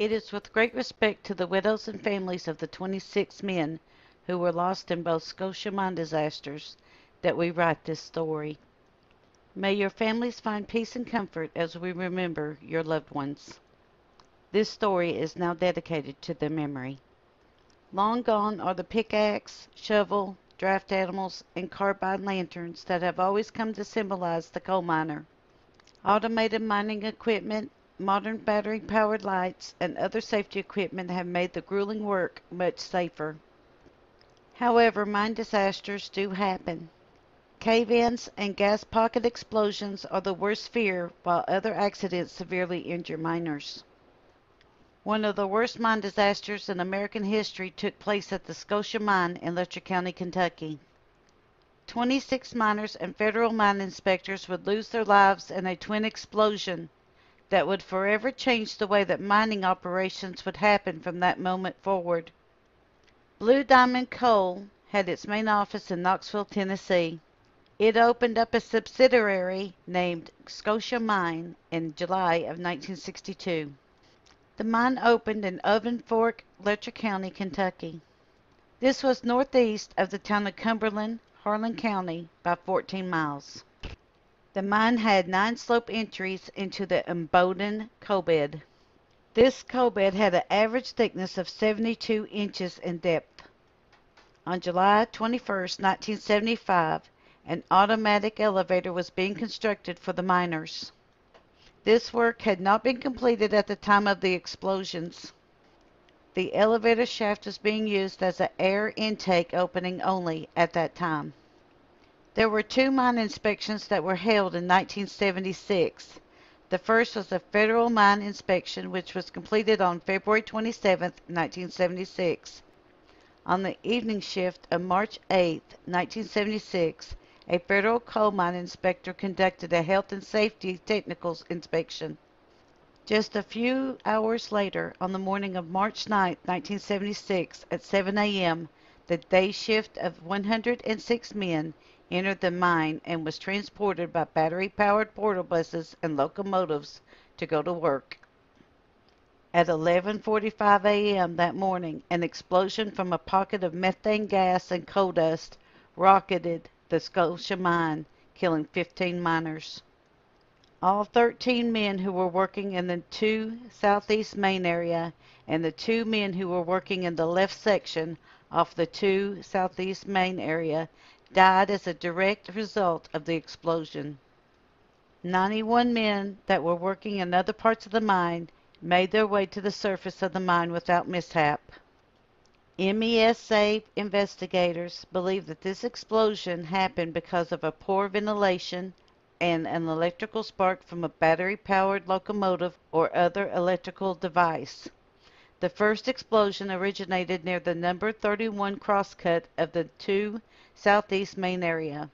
It is with great respect to the widows and families of the 26 men who were lost in both Scotia mine disasters that we write this story. May your families find peace and comfort as we remember your loved ones. This story is now dedicated to their memory. Long gone are the pickaxe, shovel, draft animals, and carbide lanterns that have always come to symbolize the coal miner. Automated mining equipment, modern battery powered lights, and other safety equipment have made the grueling work much safer. However, mine disasters do happen. Cave-ins and gas pocket explosions are the worst fear, while other accidents severely injure miners. One of the worst mine disasters in American history took place at the Scotia Mine in Letcher County, Kentucky. 26 miners and federal mine inspectors would lose their lives in a twin explosion that would forever change the way that mining operations would happen from that moment forward. Blue Diamond Coal had its main office in Knoxville, Tennessee. It opened up a subsidiary named Scotia Mine in July of 1962. The mine opened in Oven Fork, Letcher County, Kentucky. This was northeast of the town of Cumberland, Harlan County, by 14 miles. The mine had nine slope entries into the Imboden coal bed. This coal bed had an average thickness of 72 inches in depth. On July 21, 1975, an automatic elevator was being constructed for the miners. This work had not been completed at the time of the explosions. The elevator shaft was being used as an air intake opening only at that time. There were two mine inspections that were held in 1976. The first was a federal mine inspection, which was completed on February 27, 1976. On the evening shift of March 8, 1976, a federal coal mine inspector conducted a health and safety technical inspection. Just a few hours later, on the morning of March 9, 1976, at 7 a.m., the day shift of 106 men entered the mine and was transported by battery-powered portal buses and locomotives to go to work. At 11:45 a.m. that morning, an explosion from a pocket of methane gas and coal dust rocketed the Scotia mine, killing 15 miners. All 13 men who were working in the 2 southeast main area and the two men who were working in the left section off the 2 southeast main area died as a direct result of the explosion. 91 men that were working in other parts of the mine made their way to the surface of the mine without mishap. MESA investigators believe that this explosion happened because of a poor ventilation and an electrical spark from a battery-powered locomotive or other electrical device. The first explosion originated near the number 31 crosscut of the 2 southeast main area.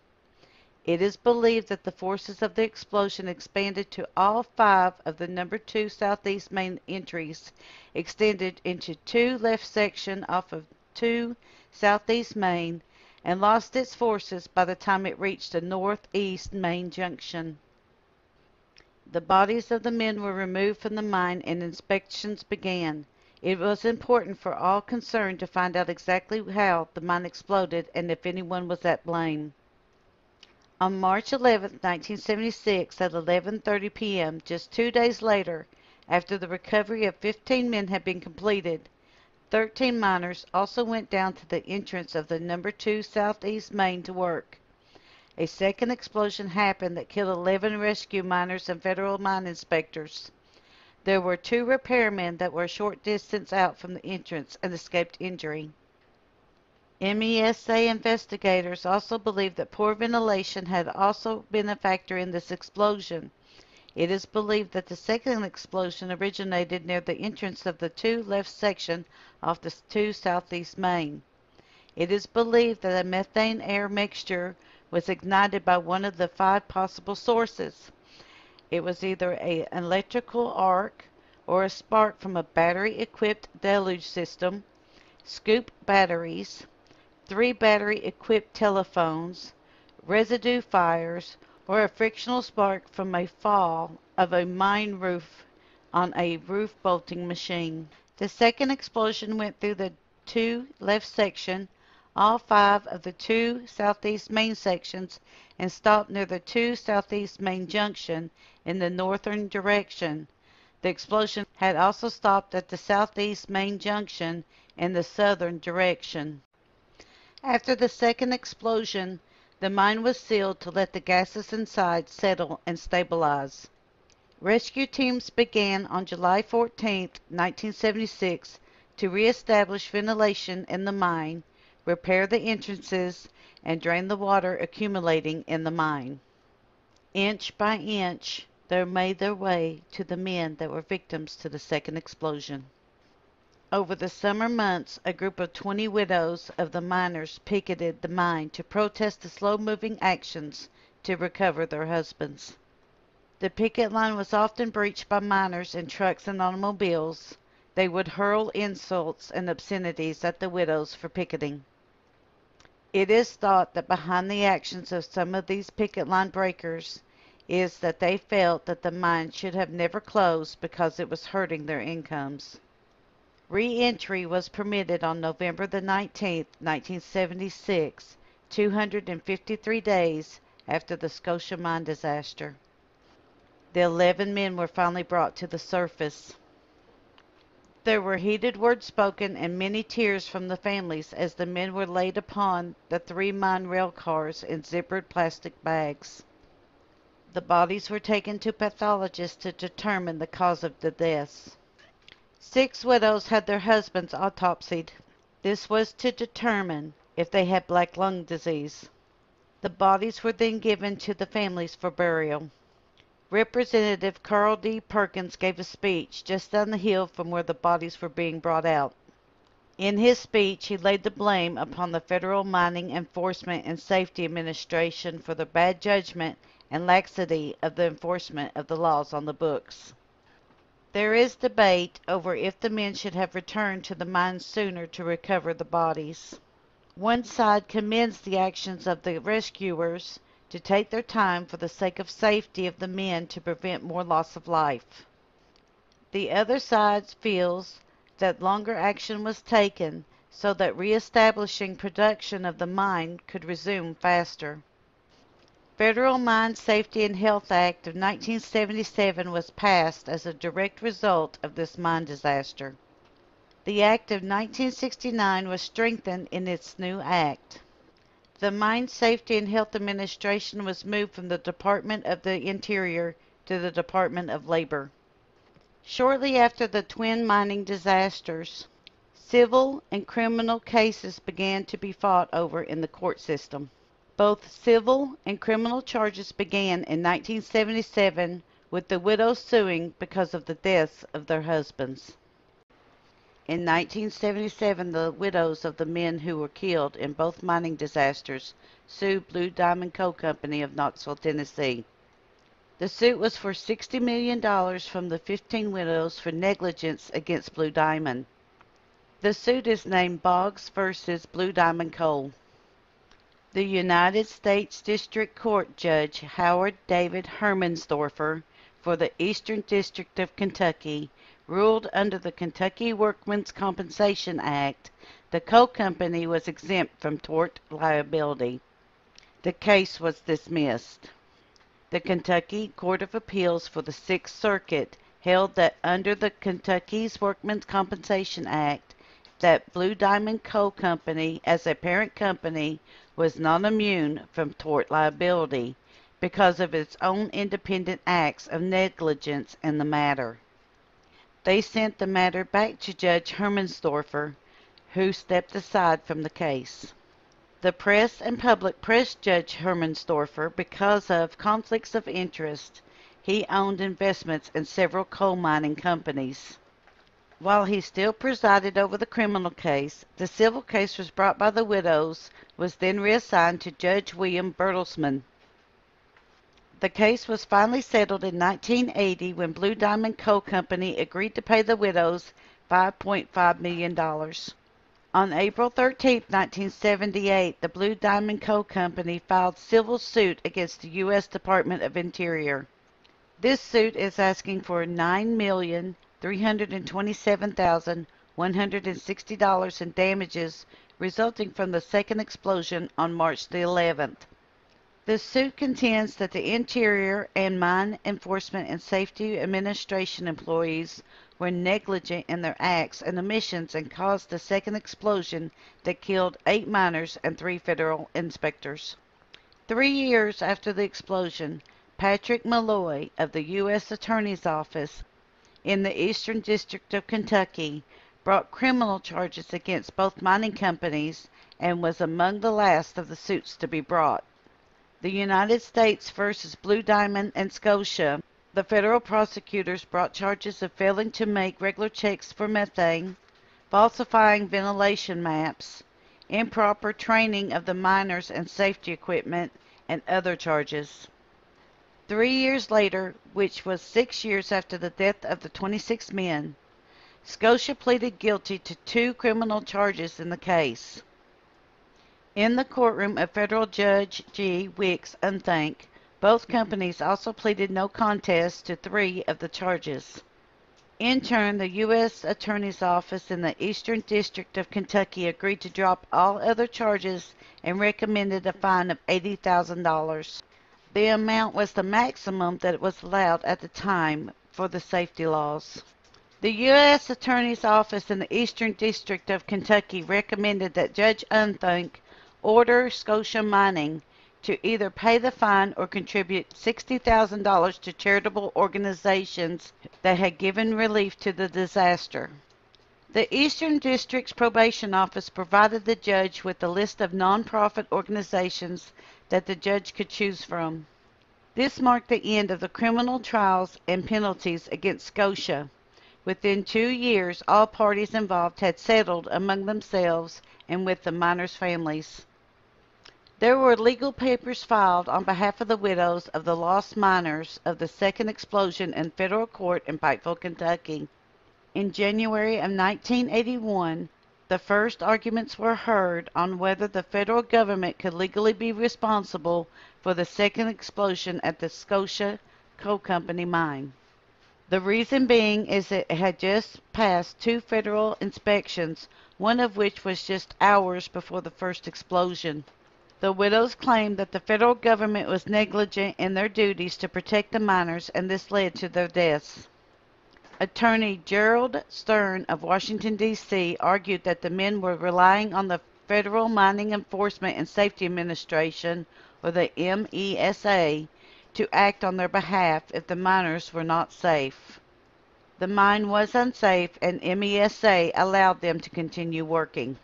It is believed that the forces of the explosion expanded to all five of the number 2 southeast main entries, extended into 2 left section off of 2 southeast main, and lost its forces by the time it reached the northeast main junction. The bodies of the men were removed from the mine and inspections began. It was important for all concerned to find out exactly how the mine exploded and if anyone was at blame. On March 11, 1976, at 11:30 p.m., just 2 days later, after the recovery of 15 men had been completed, 13 miners also went down to the entrance of the number 2 southeast main to work. A second explosion happened that killed 11 rescue miners and federal mine inspectors. There were two repairmen that were a short distance out from the entrance and escaped injury. MESA investigators also believe that poor ventilation had also been a factor in this explosion. It is believed that the second explosion originated near the entrance of the two left section off the 2 southeast main. It is believed that a methane air mixture was ignited by one of the five possible sources. It was either a, an electrical arc or a spark from a battery equipped deluge system, scoop batteries, three battery-equipped telephones, residue fires, or a frictional spark from a fall of a mine roof on a roof bolting machine. The second explosion went through the two left section, all five of the two southeast main sections, and stopped near the two southeast main junction in the northern direction. The explosion had also stopped at the southeast main junction in the southern direction. After the second explosion, the mine was sealed to let the gases inside settle and stabilize. Rescue teams began on July 14, 1976, to reestablish ventilation in the mine, repair the entrances, and drain the water accumulating in the mine. Inch by inch, they made their way to the men that were victims to the second explosion. Over the summer months, a group of 20 widows of the miners picketed the mine to protest the slow moving actions to recover their husbands. The picket line was often breached by miners in trucks and automobiles. They would hurl insults and obscenities at the widows for picketing. It is thought that behind the actions of some of these picket line breakers is that they felt that the mine should have never closed because it was hurting their incomes. Re-entry was permitted on November the 19th, 1976, 253 days after the Scotia mine disaster. The 11 men were finally brought to the surface. There were heated words spoken and many tears from the families as the men were laid upon the three mine rail cars in zippered plastic bags. The bodies were taken to pathologists to determine the cause of the deaths. Six widows had their husbands autopsied. This was to determine if they had black lung disease. The bodies were then given to the families for burial. Representative Carl D. Perkins gave a speech just down the hill from where the bodies were being brought out. In his speech, he laid the blame upon the Federal Mining Enforcement and Safety Administration for the bad judgment and laxity of the enforcement of the laws on the books. There is debate over if the men should have returned to the mine sooner to recover the bodies. One side commends the actions of the rescuers to take their time for the sake of safety of the men to prevent more loss of life. The other side feels that longer action was taken so that reestablishing production of the mine could resume faster. Federal Mine Safety and Health Act of 1977 was passed as a direct result of this mine disaster. The Act of 1969 was strengthened in its new act. The Mine Safety and Health Administration was moved from the Department of the Interior to the Department of Labor. Shortly after the twin mining disasters, civil and criminal cases began to be fought over in the court system. Both civil and criminal charges began in 1977 with the widows suing because of the deaths of their husbands. In 1977, the widows of the men who were killed in both mining disasters sued Blue Diamond Coal Company of Knoxville, Tennessee. The suit was for $60 million from the 15 widows for negligence against Blue Diamond. The suit is named Boggs versus Blue Diamond Coal. The United States District Court Judge Howard David Hermansdorfer for the Eastern District of Kentucky ruled under the Kentucky Workmen's Compensation Act, the coal company was exempt from tort liability. The case was dismissed. The Kentucky Court of Appeals for the Sixth Circuit held that under the Kentucky's Workmen's Compensation Act, that Blue Diamond Coal Company as a parent company was not immune from tort liability because of its own independent acts of negligence in the matter. They sent the matter back to Judge Hermansdorfer, who stepped aside from the case. The press and public pressed Judge Hermansdorfer because of conflicts of interest. He owned investments in several coal mining companies. While he still presided over the criminal case, the civil case was brought by the widows was then reassigned to Judge William Bertelsmann. The case was finally settled in 1980 when Blue Diamond Coal Company agreed to pay the widows $5.5 million. On April 13, 1978, the Blue Diamond Coal Company filed civil suit against the U.S. Department of Interior. This suit is asking for $9,327,160 in damages resulting from the second explosion on March the 11th. The suit contends that the Interior and Mine Enforcement and Safety Administration employees were negligent in their acts and omissions and caused the second explosion that killed eight miners and three federal inspectors. Three years after the explosion, Patrick Molloy of the U.S. Attorney's Office in the Eastern District of Kentucky brought criminal charges against both mining companies and was among the last of the suits to be brought. The United States versus Blue Diamond and Scotia, the federal prosecutors brought charges of failing to make regular checks for methane, falsifying ventilation maps, improper training of the miners and safety equipment, and other charges. Three years later, which was six years after the death of the 26 men, Scotia pleaded guilty to two criminal charges in the case. In the courtroom of Federal Judge G. Wix Unthank, both mm-hmm. companies also pleaded no contest to three of the charges. In turn, the U.S. Attorney's Office in the Eastern District of Kentucky agreed to drop all other charges and recommended a fine of $80,000. The amount was the maximum that was allowed at the time for the safety laws. The U.S. Attorney's Office in the Eastern District of Kentucky recommended that Judge Unthank order Scotia Mining to either pay the fine or contribute $60,000 to charitable organizations that had given relief to the disaster. The Eastern District's probation office provided the judge with a list of nonprofit organizations that the judge could choose from. This marked the end of the criminal trials and penalties against Scotia. Within two years, all parties involved had settled among themselves and with the miners' families. There were legal papers filed on behalf of the widows of the lost miners of the second explosion in federal court in Pikeville, Kentucky. In January of 1981, the first arguments were heard on whether the federal government could legally be responsible for the second explosion at the Scotia Coal Company mine. The reason being is it had just passed two federal inspections, one of which was just hours before the first explosion. The widows claimed that the federal government was negligent in their duties to protect the miners and this led to their deaths. Attorney Gerald Stern of Washington, D.C. argued that the men were relying on the Federal Mining Enforcement and Safety Administration, or the MESA, to act on their behalf if the miners were not safe. The mine was unsafe and MESA allowed them to continue working.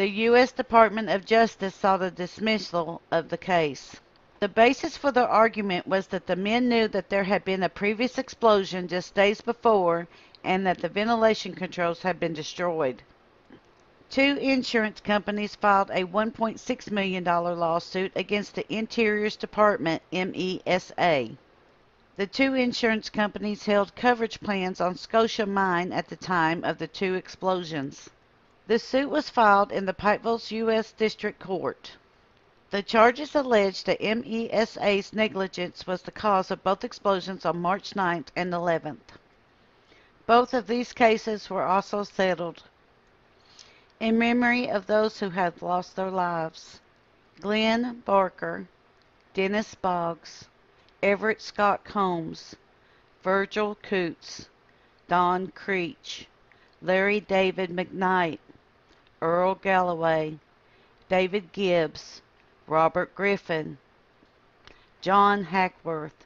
The U.S. Department of Justice sought a dismissal of the case. The basis for their argument was that the men knew that there had been a previous explosion just days before and that the ventilation controls had been destroyed. Two insurance companies filed a $1.6 million lawsuit against the Interiors Department, MESA. The two insurance companies held coverage plans on Scotia Mine at the time of the two explosions. The suit was filed in the Pikeville's U.S. District Court. The charges alleged that MESA's negligence was the cause of both explosions on March 9th and 11th. Both of these cases were also settled. In memory of those who have lost their lives, Glenn Barker, Dennis Boggs, Everett Scott Combs, Virgil Coots, Don Creech, Larry David McKnight, Earl Galloway, David Gibbs, Robert Griffith, John Hackworth,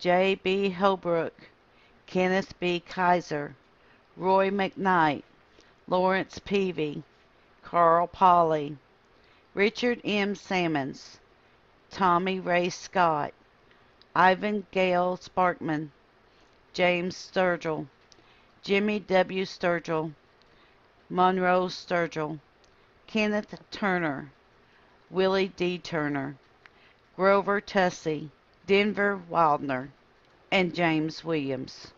J. B. Holbrook, Kenneth B. Kiser, Roy McKnight, Lawrence Peavy, Carl Polly, Richard M. Sammons, Tommy Ray Scott, Ivan Gail Sparkman, James Sturgill, Jimmy W. Sturgill, Monroe Sturgill, Kenneth Turner, Willie D. Turner, Grover Tussey, Denver Widner, and James Williams.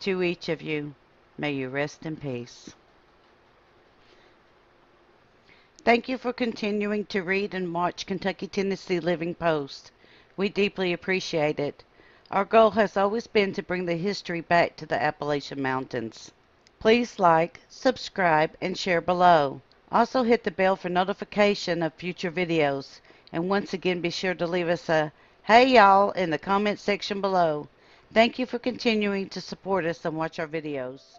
To each of you, may you rest in peace. Thank you for continuing to read and watch Kentucky Tennessee Living Post. We deeply appreciate it. Our goal has always been to bring the history back to the Appalachian Mountains. Please like, subscribe, and share below. Also hit the bell for notification of future videos. And once again be sure to leave us a hey y'all in the comment section below. Thank you for continuing to support us and watch our videos.